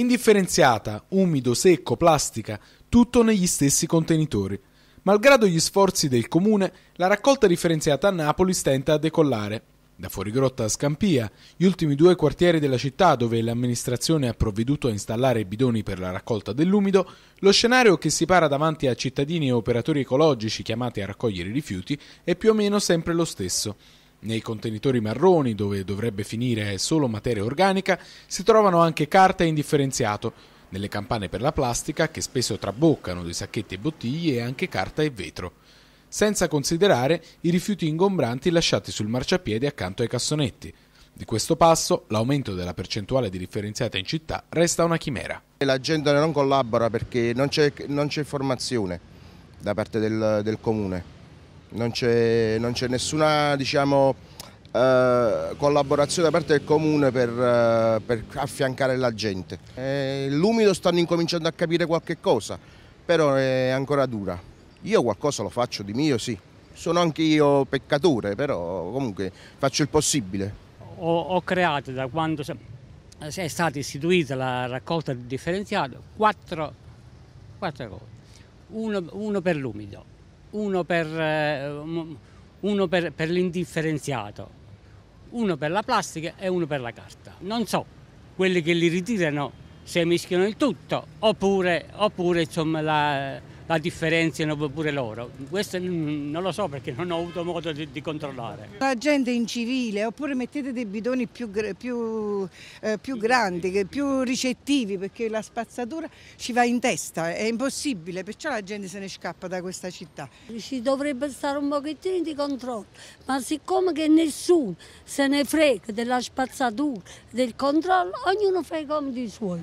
Indifferenziata, umido, secco, plastica, tutto negli stessi contenitori. Malgrado gli sforzi del comune, la raccolta differenziata a Napoli stenta a decollare. Da Fuorigrotta a Scampia, gli ultimi due quartieri della città dove l'amministrazione ha provveduto a installare bidoni per la raccolta dell'umido, lo scenario che si para davanti a cittadini e operatori ecologici chiamati a raccogliere i rifiuti è più o meno sempre lo stesso. Nei contenitori marroni, dove dovrebbe finire solo materia organica, si trovano anche carta indifferenziato, nelle campane per la plastica, che spesso traboccano di sacchetti e bottiglie, e anche carta e vetro senza considerare i rifiuti ingombranti lasciati sul marciapiede accanto ai cassonetti. Di questo passo, l'aumento della percentuale di differenziata in città resta una chimera. La gente non collabora perché non c'è, informazione da parte del, del comune, non c'è, nessuna diciamo, eh, collaborazione da parte del comune per, eh, per affiancare la gente. Eh, l'umido stanno incominciando a capire qualche cosa, però è ancora dura. Io qualcosa lo faccio di mio, sì. Sono anche io peccatore, però comunque faccio il possibile. Ho, ho creato da quando è stata istituita la raccolta differenziata quattro, quattro cose. Uno, uno per l'umido, uno per, eh, uno per, per l'indifferenziato, uno per la plastica e uno per la carta. Non so, quelli che li ritirano se mischiano il tutto oppure, oppure insomma, la, la differenziano pure loro. Questo non lo so perché non ho avuto modo di, di controllare. La gente incivile oppure mettete dei bidoni più, più, eh, più grandi, più ricettivi perché la spazzatura ci va in testa, è impossibile, perciò la gente se ne scappa da questa città. Ci dovrebbe stare un pochettino di controllo, ma siccome che nessuno se ne frega della spazzatura, del controllo, ognuno fa i compiti suoi.